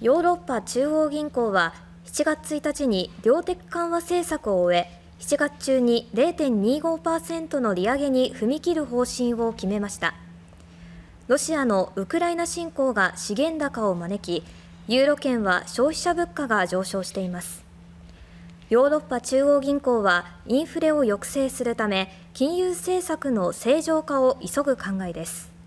ヨーロッパ中央銀行は7月1日に量的緩和政策を終え7月中に0.25%の利上げに踏み切る方針を決めました。ロシアのウクライナ侵攻が資源高を招きユーロ圏は消費者物価が上昇しています。ヨーロッパ中央銀行はインフレを抑制するため金融政策の正常化を急ぐ考えです。